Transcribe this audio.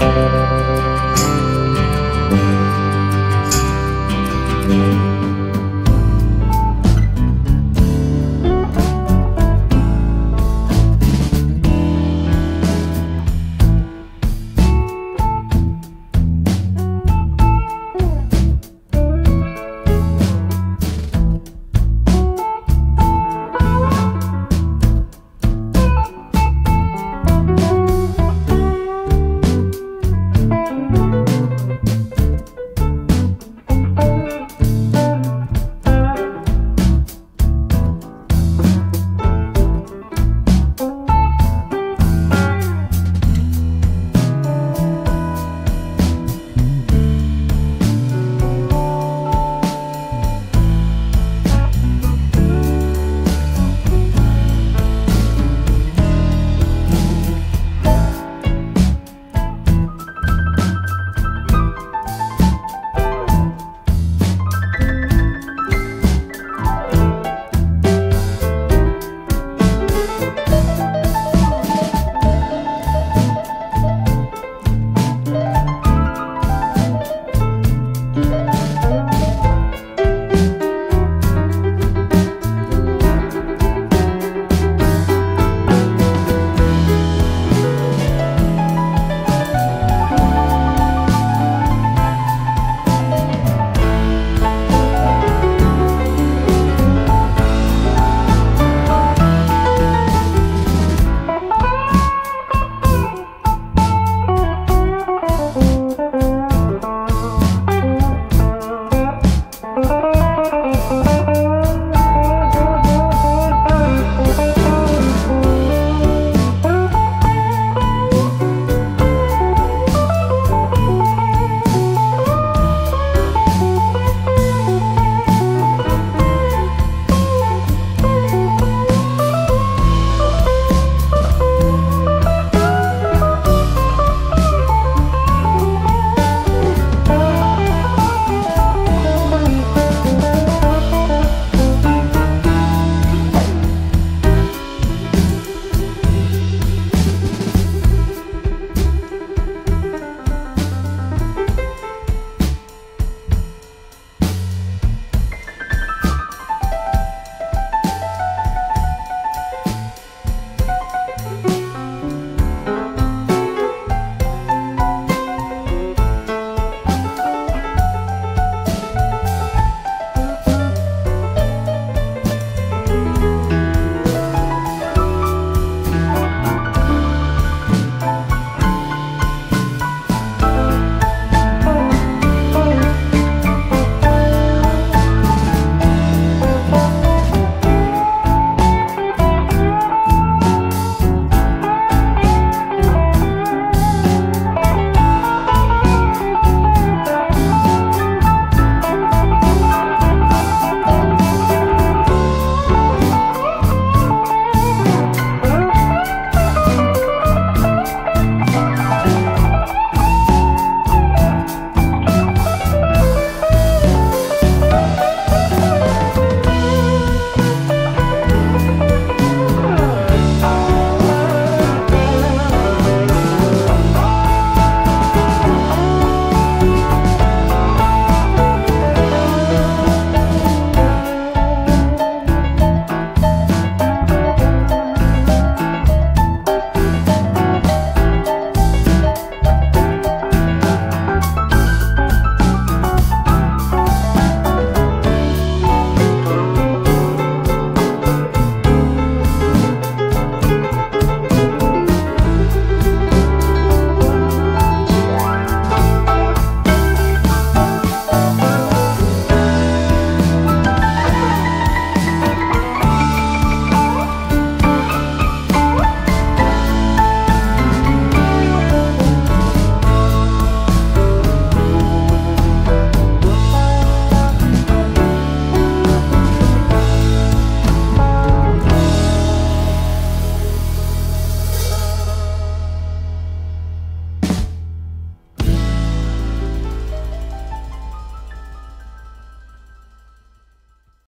Música